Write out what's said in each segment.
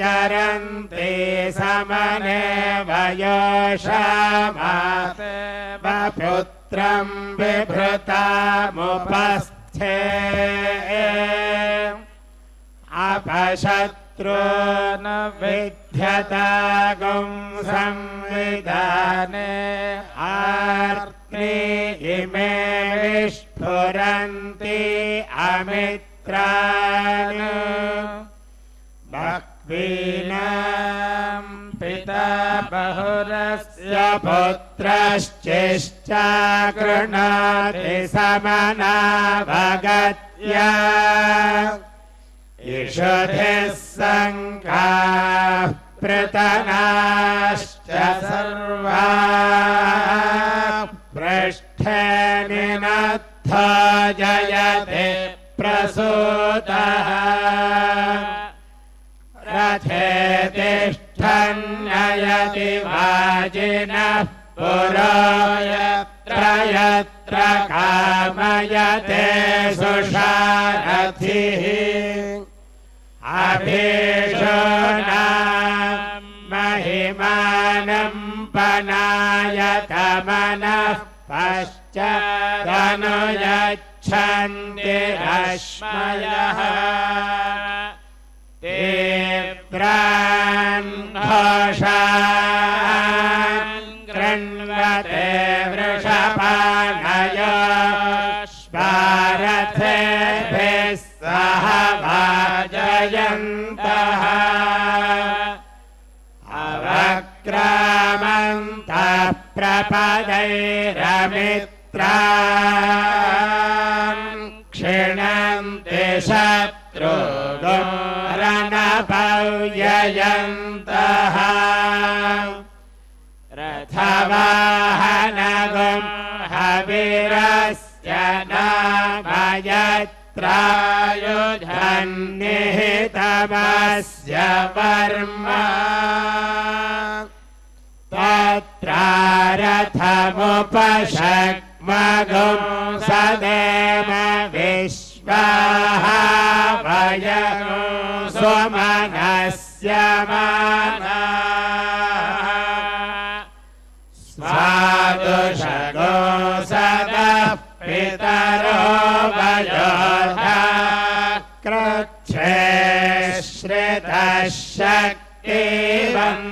चरन्ति समने वयोषमा पुत्रम् बिभृतामुपस्थे अपशत्रो न विध्यतागुं संविधाने आर्ति इमे स्फुरन्ति अमित्रा वीणाम् पिता बहुरस्य पुत्रश्चेष्टा कृणा रे समनाभगत्या इषे शङ्काः पृतनाश्च सर्वा जयते प्रसूतः शिवाजिनः पुरयत्र यत्र कामयते सुषा रथिः अभिषो न महिमानम् पनायतमनः पश्चनो यच्छन्दे अश्मयः ते प्रष पदैरमित्रा क्षिणन्ति शत्रो गुरनप्यजन्तः रथवाहनगों हविरस्य न भजत्रायो धन्यतवस्य वर्म सारथमुपशक्मगुं सदेव विश्वाः वयनु स्वमनस्य माना स्वादुषगो सदः पितरो वयोधा कृच्छे श्रितशक्तिवन्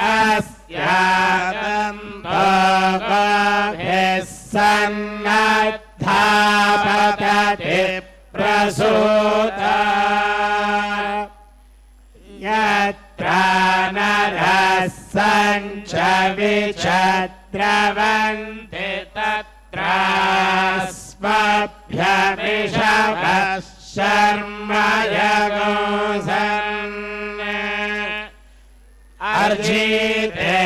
संगते प्रसूत यत्र संच सञ्च विचद्रवन्ति तत्र स्वभ्यमिषव शर्मयगोसन् अर्जिते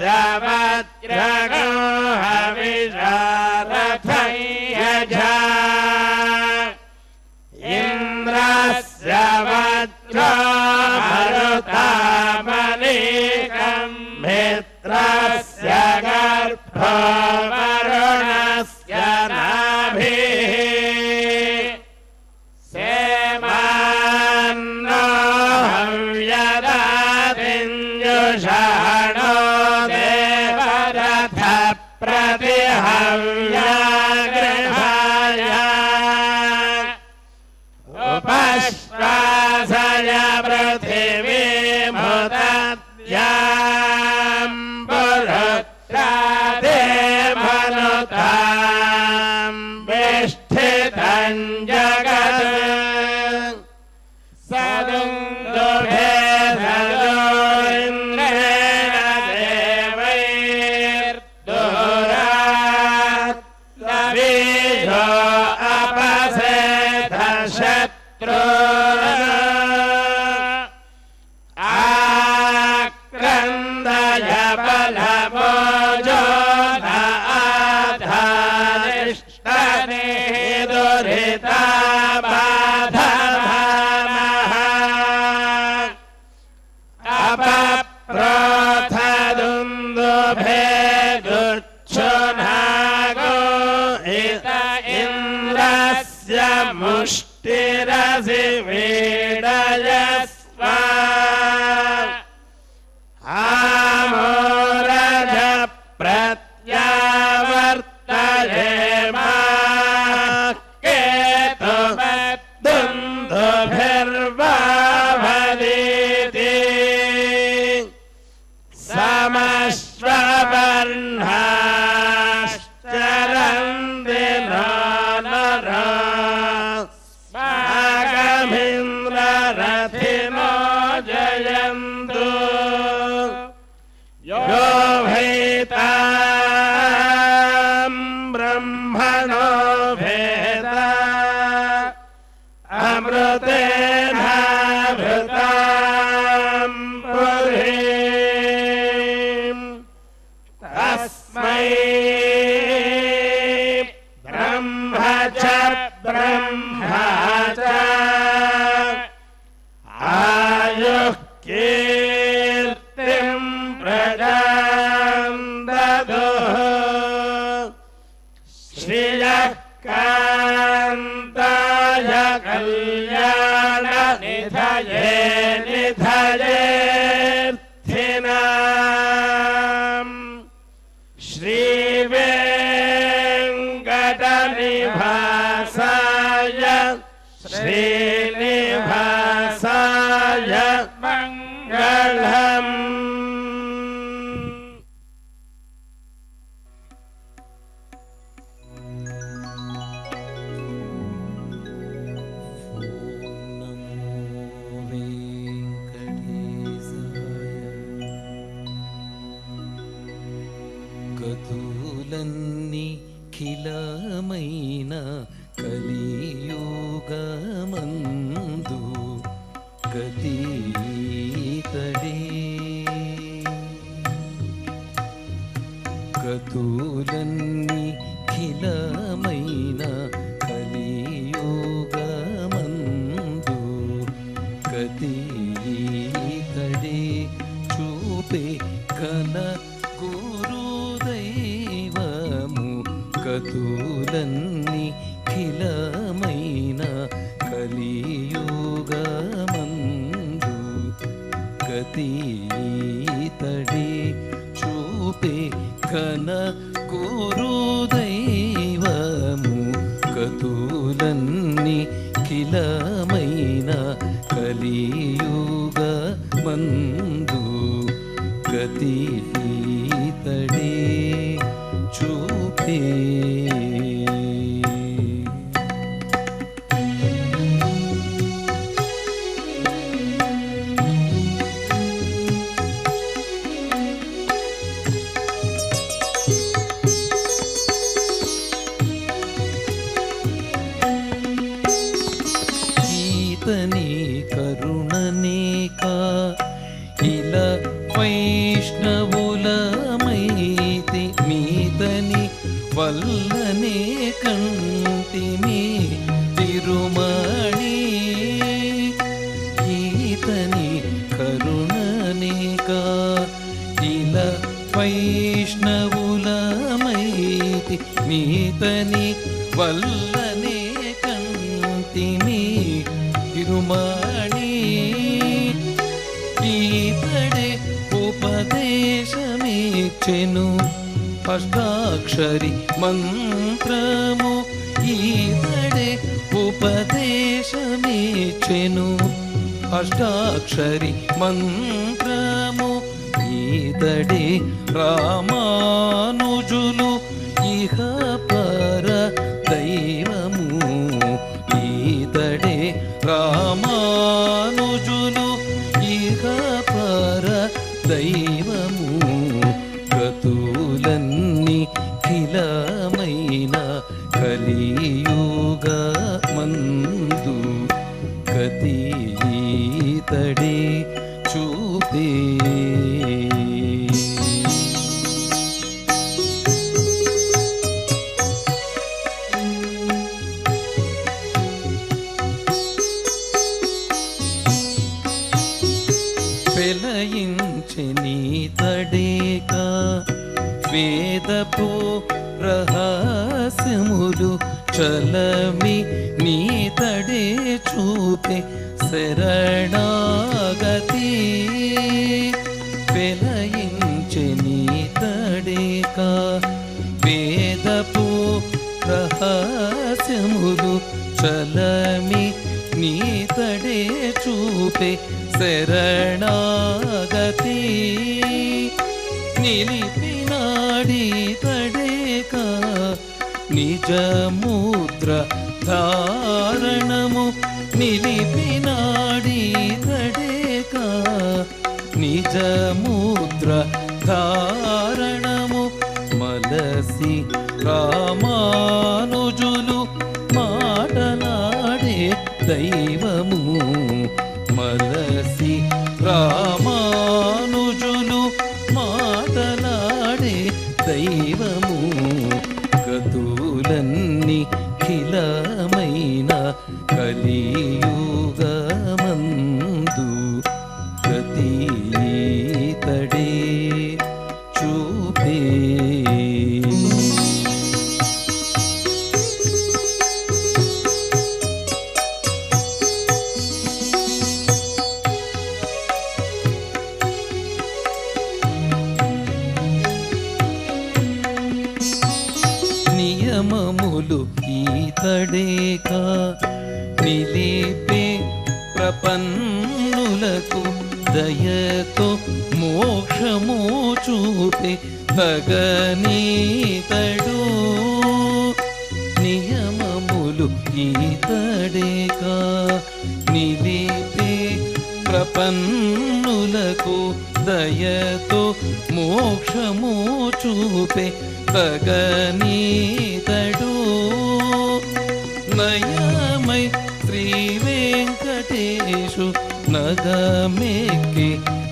गो हमिषा కలలన్నీ కిలమైన కలియుగ మందు గతి తడే చూపే మీతని వల్లనే కంతిమి తిరుమాణి ఈతడే ఉపదేశమిచ్చెను అష్టాక్షరి మంత్రము ఈతడే ఉపదేశమిచ్చెను అష్టాక్షరి మంత్రము ఈతడే రామానుజులు ఇహ ो रहसुलु चलमि नीतडे चूपे शरणागति नी तडे का पेदपो रहस्य चलमि नीतडे चूपे शरणागति न डेका निज मूत्र धारणमुख निलिपीनाडी दडेका निज मूत्र धारणमुख रामा కలియుగా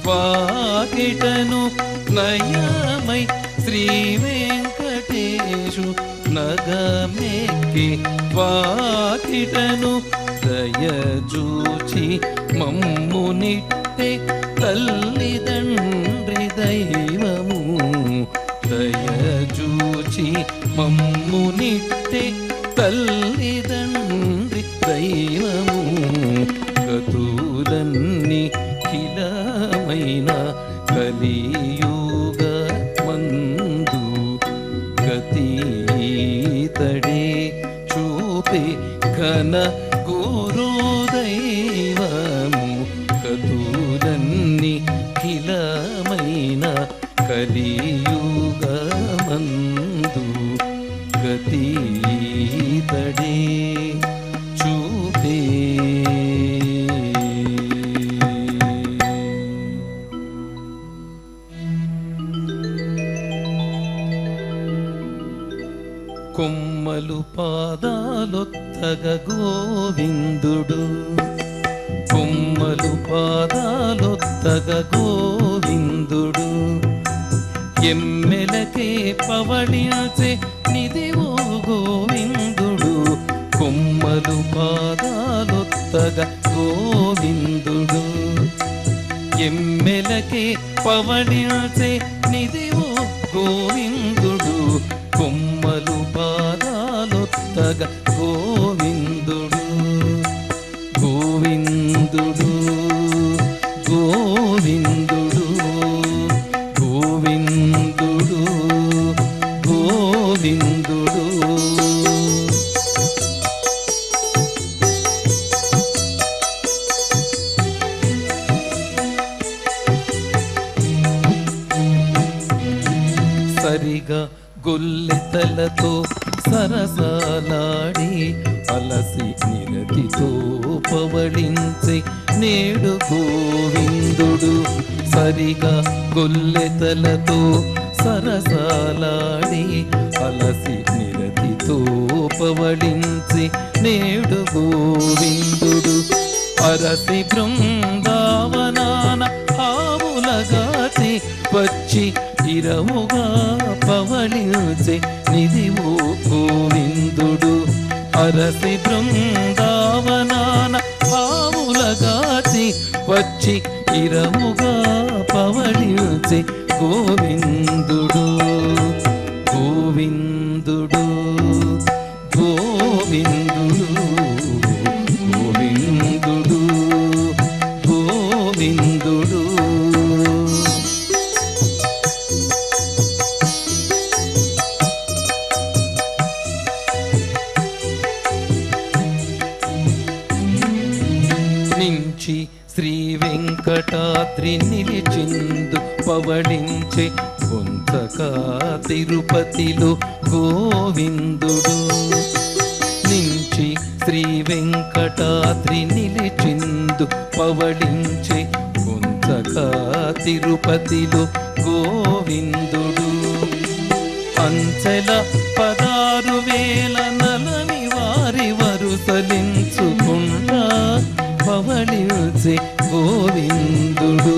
పాకిటను నయమై శ్రీ వెంకటేశు నగమెక్కి పాకిటను దయజూచి మమ్మునిట్టే తల్లిదండ్రి దైవము దయజూచి మమ్మునిట్టే తల్లి కొమ్మలు పాదాలొత్తగ గోవిందుడు కొమ్మలు పాదాలొత్తగ గోవిందుడు ఎమ్మెలకే నిధి ఓ గోవిందుడు కొమ్మలు పాదాలొత్తగ గోవిందుడు ఎమ్మెలకే నిధి ఓ గోవిందు పాదాలు పాదాలొత్తగా గోవిందుడు గోవిందుడు పవళించి నేడు గోవిందుడు సరిగా గొల్లెతలతో సరసాలాడి అలసి నిరతితో పవళించి నేడు గోవిందుడు అరసి బృందావనాన ఆవులగాచి వచ్చి ఇరవుగా నిధి ఓ గోవిందుడు అరసి బృందా పచ్చి ఇరముగా పవళించే గోవిందుడు పవళించే గుంతకా తిరుపతిలో గోవిందుడు నుంచి శ్రీ వెంకటాద్రి నిలిచిందు పవడించే గుంతకా తిరుపతిలో గోవిందుడు అంచెల పదారు వేల నలని వారి వరుసలించుకుంటా పవడించే గోవిందుడు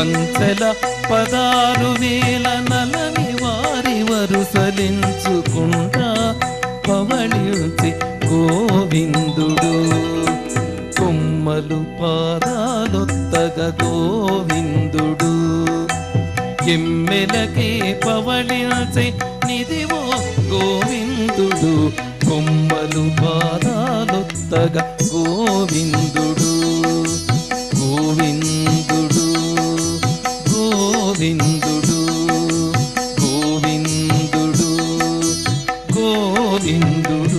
అంచెల పదారు వేల నలని వారి వరుసలించుకుంటా పవళించి గోవిందుడు కొమ్మలు పాదాలొత్తగ గోవిందుడు ఎమ్మెలకే పవళించి నిధివో గోవిందుడు కొమ్మలు పాదాలొత్తగ గోవిందుడు ఇంద్రుడు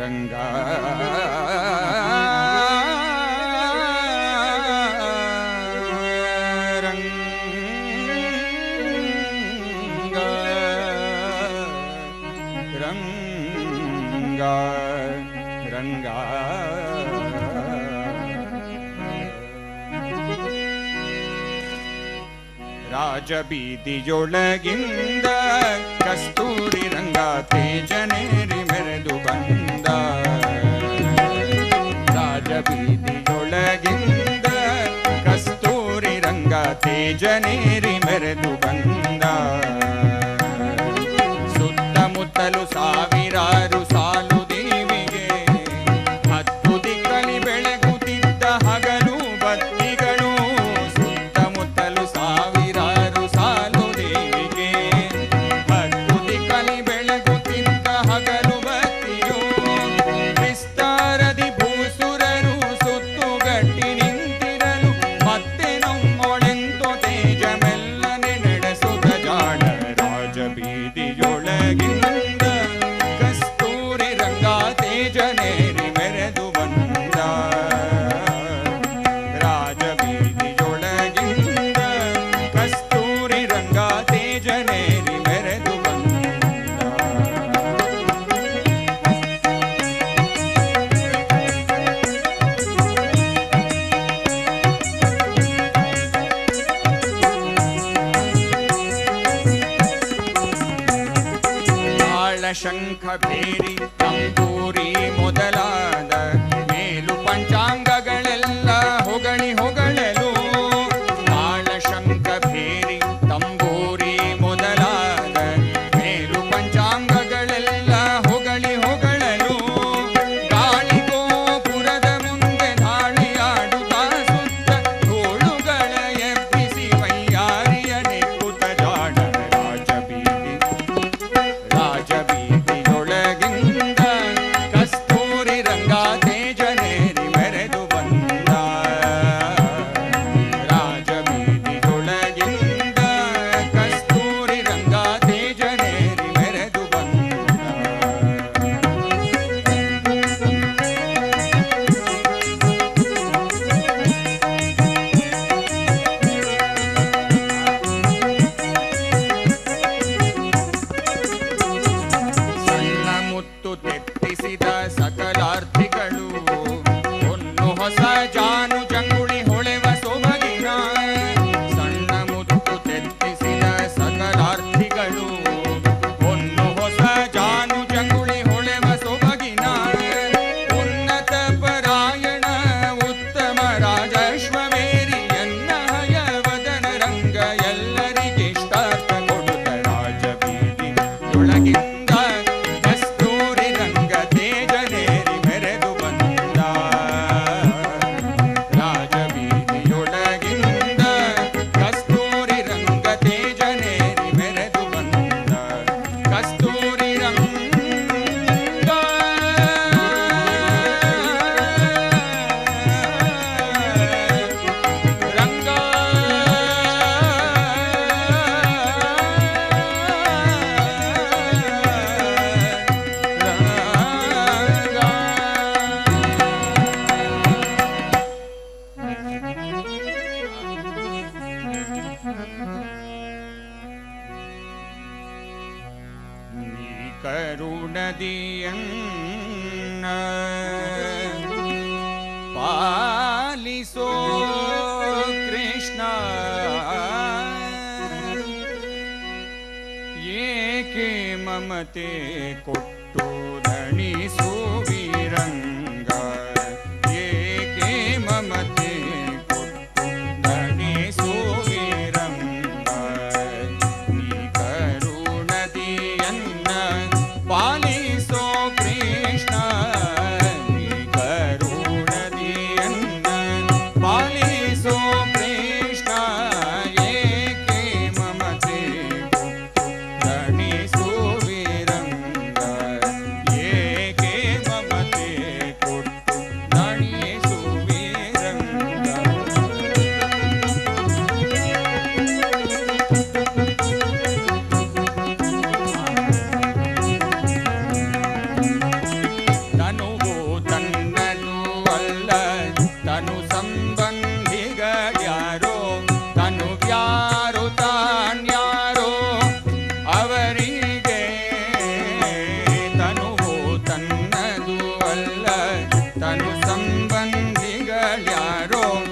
இறங்க ರಾಜಬೀದಿಯೊಳಗಿಂದ ಕಸ್ತೂರಿ ರಂಗ ತೇಜನೇ ಬೀದಿಯೊಳಗಿಂದ ಕಸ್ತೂರಿ ರಂಗ ತೇಜನೇರಿ ಮೆರೆದು ಬಂದ ಸುತ್ತಮುತ್ತಲು ಸಾ varón.